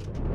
you